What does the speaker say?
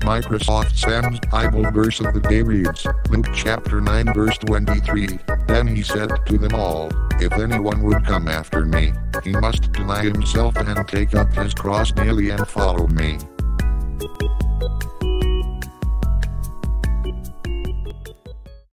Microsoft Sam's Bible verse of the day reads, Luke chapter 9 verse 23. Then he said to them all, If anyone would come after me, he must deny himself and take up his cross daily and follow me.